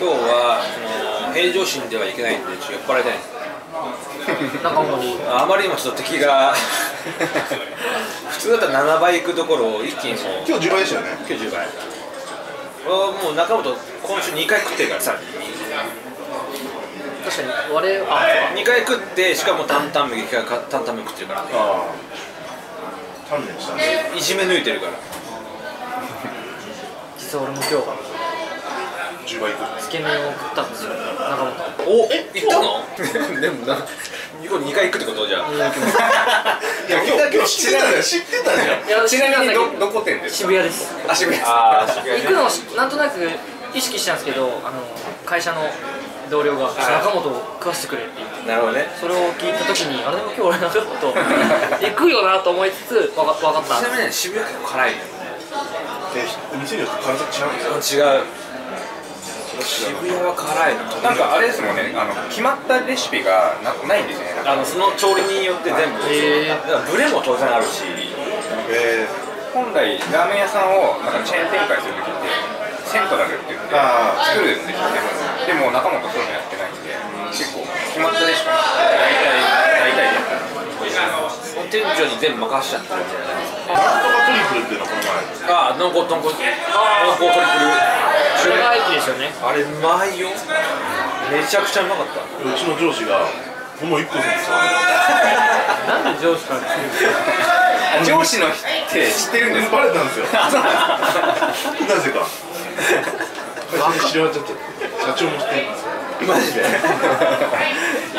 今日はその平常心ではいけないんでちょっと酔っ払いたいんです。中本にあまりにもちょっと敵が普通だったら7倍いくところを一気にもう。今日10倍でしたよね。90倍。俺はもう中本今週2回食ってるからさ。確かに我々あ2回食ってしかも担々麺激辛担々麺食ってるから。ねああ。鍛錬したね。いじめ抜いてるから。実は俺も今日10倍いくつけ麺を食ったんですよ。中本。おえ行ったの？でもな2回行くってことじゃあいや今日今日知ってたじゃん。知ってたじゃん。いやちなみにどどこ店です渋谷です。あ渋谷。ああ渋谷ね。行くのをなんとなく意識したんですけどあの会社の同僚が中本を食わせてくれって言って。なるほどね。それを聞いた時にあれでも今日俺中本 行くよなと思いつつわか分かったちなみにね渋谷結構辛いのよで店によって辛さ違うんですよ違う渋谷は辛いのなんかあれですもんね。あの決まったレシピがなないんですよね。あのその調理人によって全部。ブレも当然あるし。え本来ラーメン屋さんをなんかチェーン展開するときってセントラルって言って作るんですよねでも中本そういうのやってないんで結構決まったレシピなんで大体大体やった店長に全部任しちゃってるみたいなー、なんとかトリプルっていうのこの前。ああ濃厚豚骨濃厚トリプル。それが駅ですよねあれうまいよ。めちゃくちゃうまかった。うちの上司が「もう一個ですよなんで上司から上司の人って知ってるんですか？バレたんですよなぜか知られちゃって。社長も知ってるんですよ。マジで。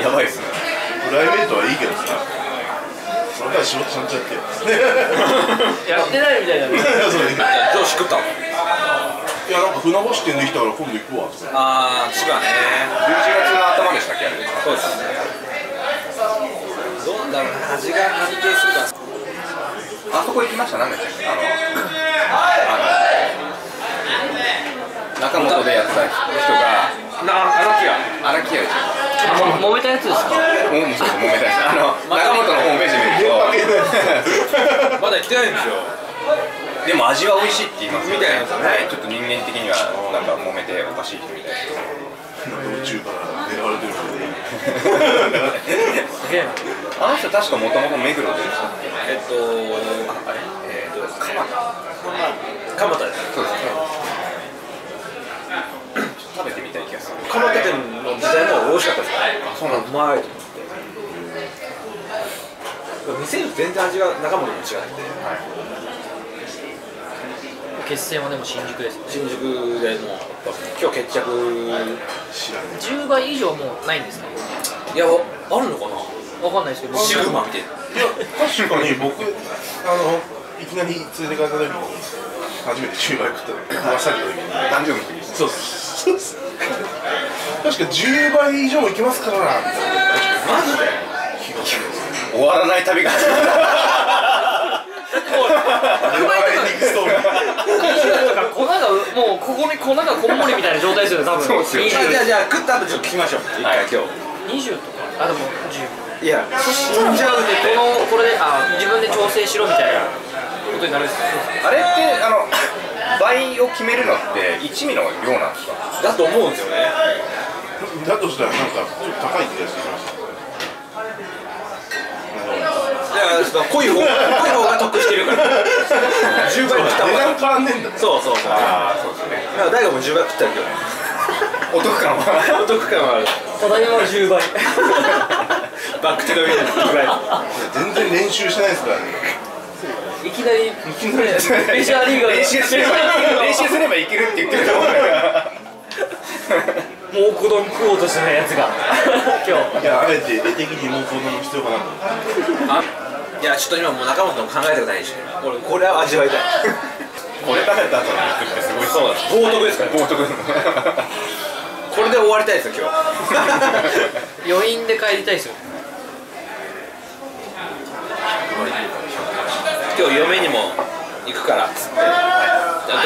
やばいっすね。プライベートはいいけどさその間仕事ちゃんとやって。よやってないみたいなね。そうい上司食ったの？やなんか船橋店できたから今度行くわとか。ああ千葉ね。11月の頭でしたっけあれ？そうです。どうなんだろうな味が関係するかあそこ行きました何でしたっけあのあの中本でやってた人が。な荒木屋荒木屋でしたも揉めたやつですか？揉めたいですあの中本のホームページ見ると。まだ来てないんですよ。でも味は美味しいって言いますよみたいなね。はいちょっと人間的にはなんか揉めておかしい人みたいです宇宙から狙われてるあの人確かもともと目黒でしたえっとあれ？えっと蒲田。蒲田です。そうですね食べてみたい気がする蒲田店の時代も美味しかったです。からそうなんうまい。と思って店によって全然味が中本と違って決戦はでも新宿ですね新宿でもう今日決着。知らない10倍以上もうないんですか？いやあるのかなわかんないですけど。シグマみた確かに僕あのいきなり連れてかれた時に初めて10倍食ったの食わされた時に誕生日の時ですそうですそうです確か10倍以上いきますから。なマジで？終わらない旅が始まる。ネバーエンディングストーリー20とか粉がも うここに粉がこんもりみたいな状態ですよ。ね多分そうですよ。じゃあじゃあじゃあ食った後ちょっと聞きましょう。一回今20とかあでも10日いや。死んじゃうねこのこれであ自分で調整しろみたいなことになるんですよあれってあの倍を決めるのって一味の量なんですか？だと思うんですよねだとしたらなんかちょっと高い気がしてきましたいやちょっと濃い方濃い方が得してるから10倍食った方が値段変わんねえんだそうそうそうああそうですねだから大悟も10倍食ったけどお得感はお得感はあるただいま10倍バックテロミナル10倍全然練習してないですからねいきなりきなりメジャーリーガー練習すれば練習すればいけるって言ってると思うからもう子供食おうとしてないやつが。今日。いやあえて絵的にもう子供必要かなと。いやちょっと今もう中本も考えたことないし。俺これは味わいたい。これ食べた後の肉ってすごいそうだ冒涜ですか？ら冒涜。ですこれで終わりたいですよ今日。余韻で帰りたいですよ。今日嫁にも行くからっつって、頑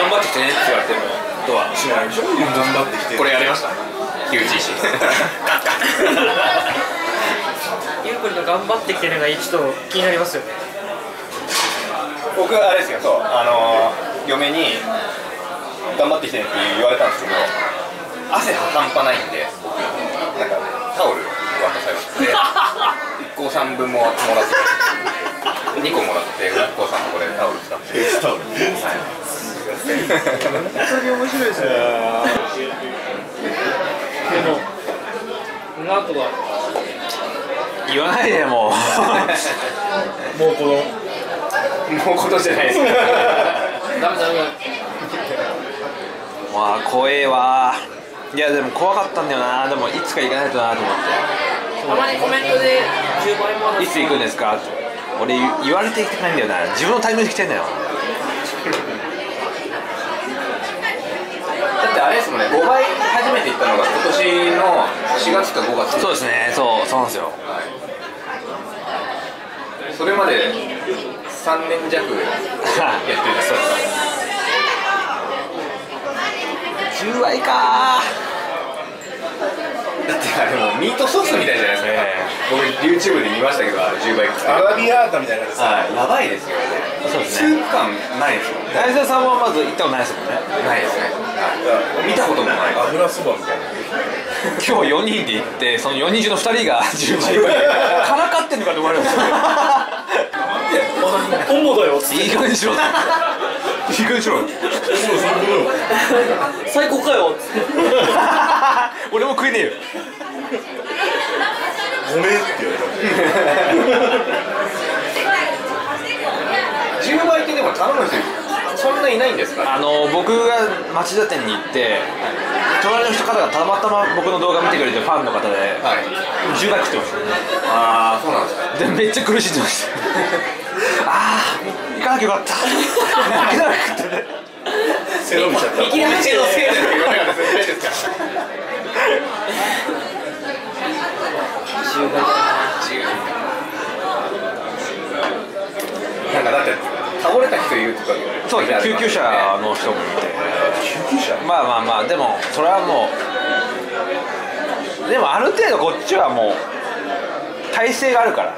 張ってきてねって言われてもドア閉められるでしょ頑張ってきてこれやりました QGC ゆうこりの頑張ってきてるのがちょっと気になりますよね。僕あれですよ。そうあのー嫁に頑張ってきてねって言われたんですけど汗は端ないんでなんかタオル渡されましたで IKKO さん分ももらって2個もらって IKKO さんのこれタオル使って。タオル本当に面白いですねでもなんとか言わないでもう。もうこの。もうことじゃないです。かダメダメ。まあ怖えわ。いやでも怖かったんだよな。でもいつか行かないとなと思って。たまにコメントで10倍もいつ行くんですか？って俺言言われて行きたくないんだよな。自分のタイミングで来てんだよだってあれですもんね5倍初めて行ったのが今年の4月か5月。そうですねそうそうなんですよ。それまで3年弱やってる そう10倍かだってあれもうミートソースみたいじゃないですか、え僕 YouTube で見ましたけどあの10倍アラビアータみたいなやつ。はいやばいですよねそうですスープ感ないですもんね。大沢さんはまず行ったことないですもんね。ないですね、はい、見たこともない。油そばみたいな。今日4人で行ってその4人中の2人が 10倍 からかってんのかと思われます。本物だよ。いい加減にしろ加減にしろ。最高かよ。俺も食えねえよ。ごめんって言われ10倍ってでも頼む人そんないないんですかあの僕が町田店に行って隣の人方がたまたま僕の動画見てくれてるファンの方ではい。10倍食ってました。ああそうなんですか。でめっちゃ苦しんでました。ああなきゃよかった。泣きながら食って背伸びちゃったいで言わなかったです大丈夫ですかなんかだって倒れた人いるとかそうですね救急車の人もいて救急車。まあまあまあでもそれはもうでもある程度こっちはもう体勢があるから。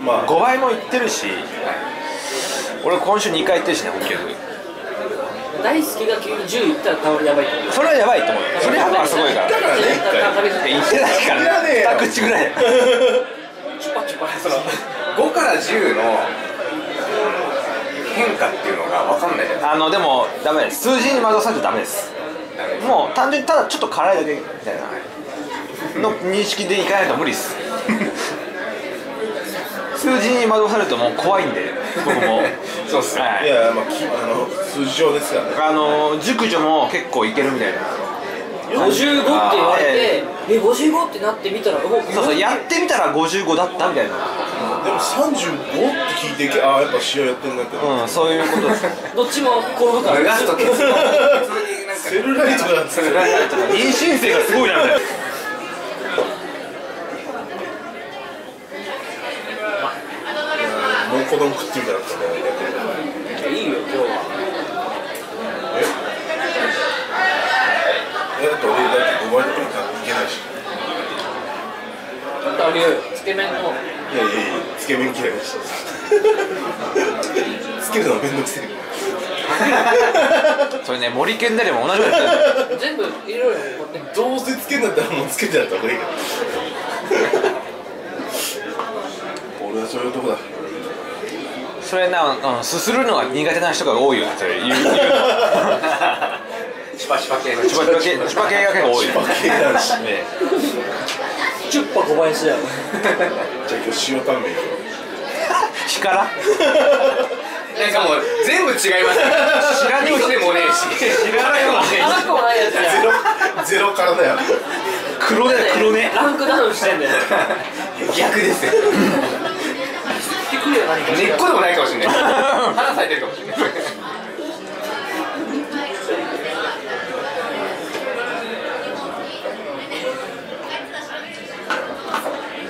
まあ。5倍も行ってるし俺今週2回行ってるしね本気で大好きが急に10いったら倒れやばいそれはやばいと思うよ。それはすごい。から。だからね行ってないから。ね。2口ぐらい。チュパチュパ。その5から10の変化っていうのが分かんないじゃないですか。あのでもダメです。数字に惑わされてダメです。もう単純にただちょっと辛いだけみたいな。の認識でいかないと無理っす数字に惑わされるともう怖いんで僕も。そうっすね。はい。いやまあきあの数字上ですからね。あの熟女も結構いけるみたいな55って言われてえ55ってなってみたらおそうそうやってみたら55だったみたいな。でも35って聞いてああやっぱ試合やってんだけど、うんそういうことです。どっちも転ぶから。脱がすとケツのケツになんか。セルライトだ妊娠性がすごいなみたいなもう子供食ってみたかったねいいよ今日はええだって俺だって5倍とかいけないしだってあれよつけ麺のいやいやいやつけ麺嫌いでしたつけるのめんどくせえそれね森健でも同じことやってる全部入れろよこうやってどうせつけんだったらもうつけてやった方がいいから俺はそういう男だそれな、うん、すするのが苦手な人が多いよねそれ言う言うの。シュパシュパ系のチュパチュパ系チュパ系が結構多い。よバケなんしねチュッパ小林だよじゃあ今日塩タンメンよ火 から？なんかもう全部違います。知らねえでもねえし。知らないもねえ辛くもないやつゼやロゼロからだよ。黒だよ黒ね。ランクダウンしてんだよ。し 逆ですよ根っこでもないかもしれない。花咲いてるかもしれない。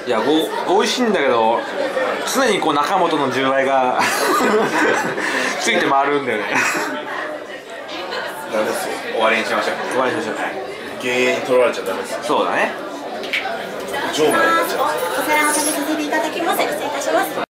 いやご美味しいんだけど常にこう中本の10倍が ついて回るんだよね。ダメですよ。終わりにしましょう。終わりましょう。幻影に取られちゃダメですよ。そうだね。場外になっちゃうお皿を食べさせていただきます。失礼いたします。